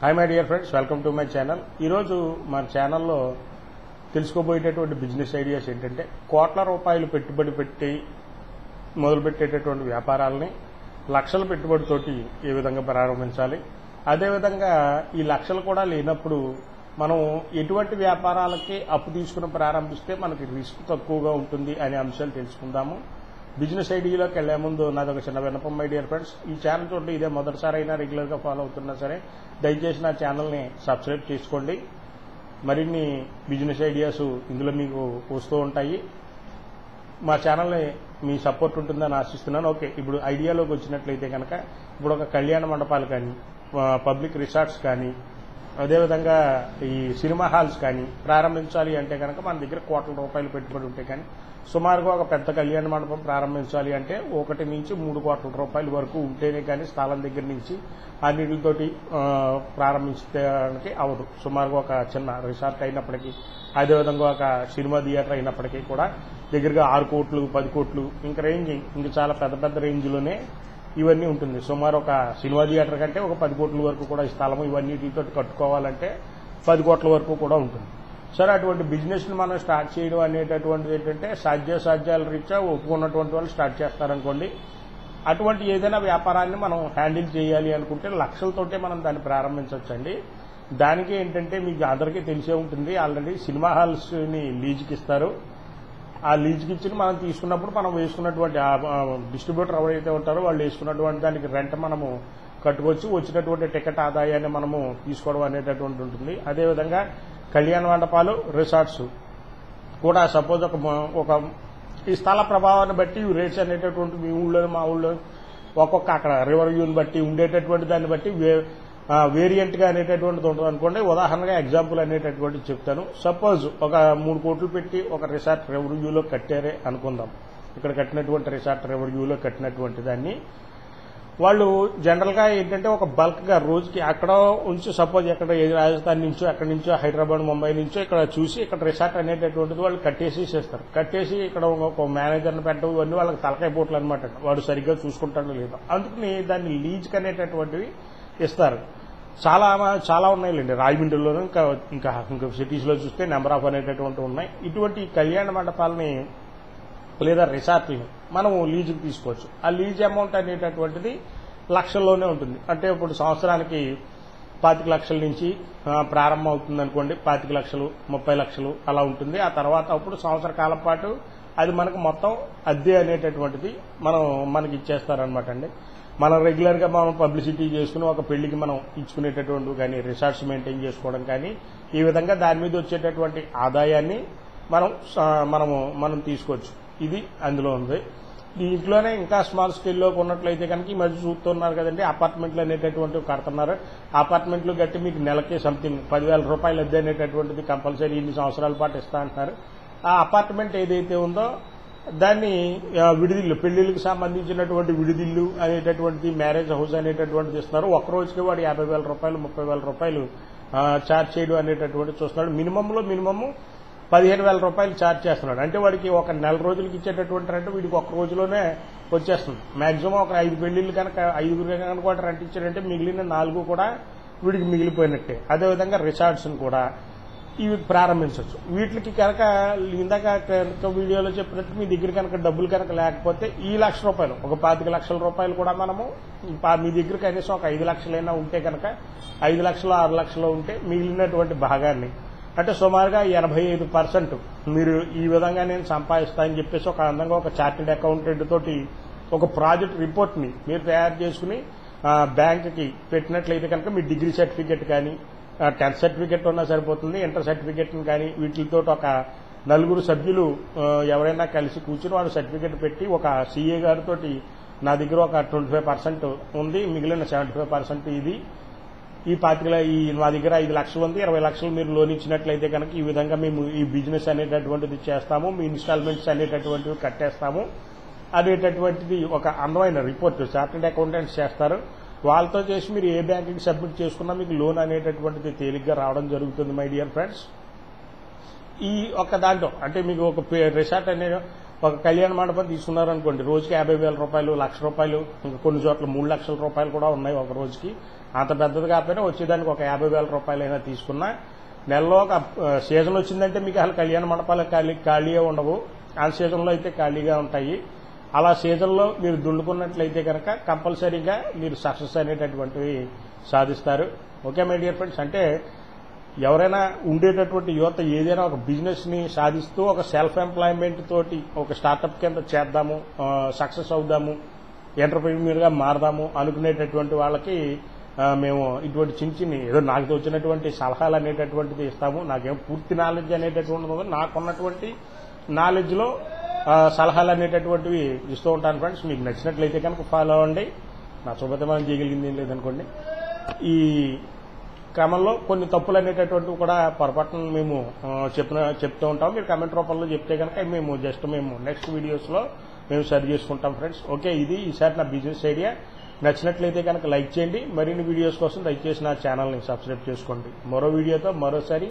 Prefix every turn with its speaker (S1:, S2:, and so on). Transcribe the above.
S1: Hi my dear friends welcome to my channel ఈరోజు మన ఛానల్లో తెలుసుకోబోయేటటువంటి బిజినెస్ ఐడియాస్ ఏంటంటే కోట్ల రూపాయలు పెట్టుబడి పెట్టి మొదలుపెట్టేటటువంటి వ్యాపారాలని లక్షల పెట్టుబడితోటి ఏ విధంగా ప్రారంభించాలి. అదేవిధంగా ఈ లక్షలు కూడా లేనప్పుడు మనం ఎటువంటి వ్యాపారాలకి అప్పు తీసుకుని ప్రారంభిస్తే మనకి రిస్క్ తక్కువగా ఉంటుంది అనే అంశాలు తెలుసుకుందాము. బిజినెస్ ఐడియాలోకి వెళ్ళే ముందు నాది ఒక చిన్న విన్నపం మై డియర్ ఫ్రెండ్స్ ఈ ఛానల్ చూడండి ఇదే మొదటిసారి అయినా రెగ్యులర్గా ఫాలో అవుతున్నా సరే దయచేసి నా ఛానల్ని సబ్స్క్రైబ్ చేసుకోండి. మరిన్ని బిజినెస్ ఐడియాస్ ఇందులో మీకు వస్తూ ఉంటాయి. మా ఛానల్ని మీ సపోర్ట్ ఉంటుందని ఆశిస్తున్నాను. ఓకే ఇప్పుడు ఐడియాలోకి వచ్చినట్లయితే కనుక ఇప్పుడు ఒక కళ్యాణ మండపాలు కానీ పబ్లిక్ రిసార్ట్స్ కానీ అదేవిధంగా ఈ సినిమా హాల్స్ కానీ ప్రారంభించాలి అంటే కనుక మన దగ్గర కోట్ల రూపాయలు పెట్టుబడి ఉంటే కానీ సుమారుగా ఒక పెద్ద కళ్యాణ మండపం ప్రారంభించాలి అంటే ఒకటి నుంచి మూడు కోట్ల రూపాయల వరకు ఉంటేనే కానీ స్థలం దగ్గర నుంచి అన్నిటితోటి ప్రారంభించడానికి అవదు. సుమారుగా ఒక చిన్న రిసార్ట్ అయినప్పటికీ అదేవిధంగా ఒక సినిమా థియేటర్ అయినప్పటికీ కూడా దగ్గరగా ఆరు కోట్లు పది కోట్లు ఇంకా రేంజ్ ఇంకా చాలా పెద్ద పెద్ద రేంజ్లోనే ఇవన్నీ ఉంటుంది. సుమారు ఒక సినిమా థియేటర్ కంటే ఒక పది కోట్ల వరకు కూడా ఈ స్థలం ఇవన్నిటితో కట్టుకోవాలంటే పది కోట్ల వరకు కూడా ఉంటుంది. సరే అటువంటి బిజినెస్ని మనం స్టార్ట్ చేయడం అనేటటువంటిది ఏంటంటే సాధ్యాసాధ్యాల రీత్యా ఒప్పుకున్నటువంటి వాళ్ళు స్టార్ట్ చేస్తారనుకోండి. అటువంటి ఏదైనా వ్యాపారాన్ని మనం హ్యాండిల్ చేయాలి అనుకుంటే లక్షలతోటే మనం దాన్ని ప్రారంభించవచ్చండి. దానికి ఏంటంటే మీకు అందరికీ తెలిసే ఉంటుంది. ఆల్రెడీ సినిమా హాల్స్ని లీజుకి ఇస్తారు ఆ లీజుకి ఇచ్చి మనం తీసుకున్నప్పుడు మనం వేసుకున్నటువంటి డిస్ట్రిబ్యూటర్ ఎవరైతే ఉంటారో వాళ్ళు వేసుకున్నటువంటి దానికి రెంట్ మనము కట్టుకోవచ్చు వచ్చినటువంటి టికెట్ ఆదాయాన్ని మనము తీసుకోవడం అనేటటువంటి ఉంటుంది. అదేవిధంగా కళ్యాణ మండపాలు రిసార్ట్స్ కూడా సపోజ్ ఒక ఒక ఈ స్థల ప్రభావాన్ని బట్టి రేట్స్ అనేటటువంటి మీ ఊళ్ళో మా ఊళ్ళో ఒక్కొక్క అక్కడ రివర్ వ్యూని బట్టి ఉండేటటువంటి దాన్ని బట్టి వేరియంట్గా అనేటటువంటిది ఉంటుంది అనుకోండి. ఉదాహరణగా ఎగ్జాంపుల్ అనేటటువంటిది చెప్తాను. సపోజ్ ఒక మూడు కోట్లు పెట్టి ఒక రిసార్ట్ రెవెన్యూలో కట్టారే అనుకుందాం. ఇక్కడ కట్టినటువంటి రిసార్ట్ రెవెన్యూలో కట్టినటువంటి దాన్ని. వాళ్ళు జనరల్గా ఏంటంటే ఒక బల్క్గా రోజుకి అక్కడ ఉంచి సపోజ్ ఎక్కడ రాజస్థాన్ నుంచో అక్కడి నుంచో హైదరాబాద్ ముంబై నుంచో ఇక్కడ చూసి ఇక్కడ రిసార్ట్ అనేటటువంటిది వాళ్ళు కట్టేసి చేస్తారు. కట్టేసి ఇక్కడ ఒక మేనేజర్ని పెట్టడం ఇవన్నీ వాళ్ళకి తలకాయ పోట్లు అనమాట వాడు సరిగ్గా చూసుకుంటాడో లేదో. అందుకని దాన్ని లీజ్కి అనేటటువంటివి ఇస్తారు. చాలా చాలా ఉన్నాయిలేండి. రాజమండ్రిలోనూ ఇంకా ఇంకా ఇంకా సిటీస్లో చూస్తే నెంబర్ ఆఫ్ అనేటటువంటి ఉన్నాయి. ఇటువంటి కళ్యాణ మండపాలని లేదా రిసార్ట్ని మనం లీజుకి తీసుకోవచ్చు. ఆ లీజ్ అమౌంట్ అనేటటువంటిది లక్షల్లోనే ఉంటుంది. అంటే ఇప్పుడు సంవత్సరానికి పాతిక లక్షల నుంచి ప్రారంభం అవుతుంది అనుకోండి. పాతిక లక్షలు ముప్పై లక్షలు అలా ఉంటుంది. ఆ తర్వాత అప్పుడు సంవత్సర కాలం పాటు అది మనకు మొత్తం అద్దె అనేటటువంటిది మనం మనకి ఇచ్చేస్తారనమాట అండి. మనం రెగ్యులర్గా మనం పబ్లిసిటీ చేసుకుని ఒక పెళ్ళికి మనం ఇచ్చుకునేటటువంటి కానీ రిసార్ట్స్ మెయింటైన్ చేసుకోవడం కానీ ఈ విధంగా దాని మీద వచ్చేటటువంటి ఆదాయాన్ని మనం మనము మనం తీసుకోవచ్చు. ఇది అందులో ఉంది. దీంట్లోనే ఇంకా స్మాల్ స్కేల్లో ఉన్నట్లయితే కనుక ఈ మధ్య చూస్తున్నారు కదండి అపార్ట్మెంట్లు అనేటటువంటివి కడుతున్నారు. అపార్ట్మెంట్లు గట్టి మీకు నెలకి సంథింగ్ పదివేల రూపాయలు అద్దె అనేటటువంటిది కంపల్సరీ ఇన్ని సంవత్సరాల పాటు ఇస్తా అంటున్నారు. ఆ అపార్ట్మెంట్ ఏదైతే ఉందో దాన్ని విడిదిల్లు పెళ్ళిళ్ళకి సంబంధించినటువంటి విడిదిల్లు అనేటటువంటి మ్యారేజ్ హౌస్ అనేటటువంటిది ఇస్తున్నారు. ఒక్క రోజుకి వాడు యాభై వేల రూపాయలు ముప్పై వేల రూపాయలు ఛార్జ్ చేయడం అనేటటువంటి చూస్తున్నాడు. మినిమంలో మినిమము పదిహేను వేల రూపాయలు ఛార్జ్ చేస్తున్నాడు. అంటే వాడికి ఒక నెల రోజులకి ఇచ్చేటటువంటి రెంట్ వీడికి ఒక రోజులోనే వచ్చేస్తుంది. మాక్సిమం ఒక ఐదు పెళ్ళిళ్ళు కనుక ఐదుగురు కనుక వాడు రెంట్ ఇచ్చాడంటే మిగిలిన నాలుగు కూడా వీడికి మిగిలిపోయినట్టే. అదేవిధంగా రిసార్ట్స్ని కూడా ఇవి ప్రారంభించవచ్చు. వీటికి కనుక ఇందాక కనుక వీడియోలో చెప్పినట్టు మీ దగ్గర కనుక డబ్బులు కనుక లేకపోతే ఈ లక్ష రూపాయలు ఒక పాతిక లక్షల రూపాయలు కూడా మనము పా- మీ దగ్గర కనీసం ఒక ఐదు లక్షలైనా ఉంటే కనుక ఐదు లక్షలు ఆరు లక్షలు ఉంటే మిగిలినటువంటి భాగాన్ని అంటే సుమారుగా ఎనభై ఐదు పర్సెంట్ మీరు ఈ విధంగా నేను సంపాదిస్తానని చెప్పేసి ఒక అందంగా ఒక చార్టెడ్ అకౌంటెంట్ తోటి ఒక ప్రాజెక్ట్ రిపోర్ట్ని మీరు తయారు చేసుకుని బ్యాంకుకి పెట్టినట్లయితే కనుక మీ డిగ్రీ సర్టిఫికేట్ కానీ టెన్త్ సర్టిఫికేట్ ఉన్నా సరిపోతుంది ఇంటర్ సర్టిఫికేట్ కానీ వీటితో ఒక నలుగురు సభ్యులు ఎవరైనా కలిసి కూర్చుని వాడు సర్టిఫికెట్ పెట్టి ఒక సీఏ గారితో నా దగ్గర ఒక ట్వంటీ ఫైవ్ పర్సెంట్ ఉంది మిగిలిన సెవెంటీ ఫైవ్ పర్సెంట్ ఇది. ఈ పాతికల ఈ మా దగ్గర ఐదు లక్షలు ఉంది ఇరవై లక్షలు మీరు లోన్ ఇచ్చినట్లయితే కనుక ఈ విధంగా మేము ఈ బిజినెస్ అనేటటువంటిది చేస్తాము మీ ఇన్స్టాల్మెంట్స్ అనేటటువంటివి కట్టేస్తాము. అనేటటువంటిది ఒక అందమైన రిపోర్ట్ చార్టెడ్ అకౌంటెంట్స్ చేస్తారు. వాళ్ళతో చేసి మీరు ఏ బ్యాంకుకి సబ్మిట్ చేసుకున్నా మీకు లోన్ అనేటటువంటిది తేలిగ్గా రావడం జరుగుతుంది మై డియర్ ఫ్రెండ్స్. ఈ ఒక్క దాంట్లో అంటే మీకు ఒక పే- రిసార్ట్ అనే ఒక కళ్యాణ మండపం తీసుకున్నారనుకోండి రోజుకి యాభై వేల రూపాయలు లక్ష రూపాయలు ఇంకా కొన్ని చోట్ల మూడు లక్షల రూపాయలు కూడా ఉన్నాయి ఒక రోజుకి. అంత పెద్దది కాకపోయినా వచ్చేదానికి ఒక యాభై వేల రూపాయలైనా తీసుకున్నా. నెలలో ఒక సీజన్ వచ్చిందంటే మీకు అసలు కళ్యాణ మండపాలు ఖాళీ ఖాళీగా ఉండవు. ఆ సీజన్లో అయితే ఖాళీగా ఉంటాయి. అలా సీజన్లో మీరు దుండుకున్నట్లయితే కనుక కంపల్సరీగా మీరు సక్సెస్ అనేటటువంటివి సాధిస్తారు. Okay my dear friends? అంటే ఎవరైనా ఉండేటటువంటి యువత ఏదైనా ఒక బిజినెస్ని సాధిస్తూ ఒక సెల్ఫ్ ఎంప్లాయ్మెంట్ తోటి ఒక స్టార్టప్ కింద చేద్దాము సక్సెస్ అవుదాము ఎంటర్ప్రీనియర్గా మారదాము అనుకునేటటువంటి వాళ్ళకి మేము ఇటువంటి చిన్న చిన్న ఏదో నాకు వచ్చినటువంటి సలహాలు అనేటటువంటిది ఇస్తాము. నాకేం పూర్తి నాలెడ్జ్ అనేటటువంటిది నాకున్నటువంటి నాలెడ్జ్లో సలహాలు అనేటటువంటివి ఇస్తూ ఉంటాను ఫ్రెండ్స్. మీకు నచ్చినట్లయితే కనుక ఫాలో అవ్వండి. నా మనం చేయగలిగింది ఏం లేదనుకోండి. ఈ క్రమంలో కొన్ని తప్పులు అనేటటువంటివి కూడా పొరపాటున మేము చెప్పిన చెప్తూ ఉంటాం. మీరు కమెంట్ రూపంలో చెప్తే కనుక మేము జస్ట్ మేము నెక్స్ట్ వీడియోస్లో మేము సరి చేసుకుంటాం ఫ్రెండ్స్. ఓకే ఇది ఈసారి నా బిజినెస్ ఐడియా నచ్చినట్లయితే కనుక లైక్ చేయండి. మరిన్ని వీడియోస్ కోసం దయచేసి నా ఛానల్ని సబ్స్క్రైబ్ చేసుకోండి. మరో వీడియోతో మరోసారి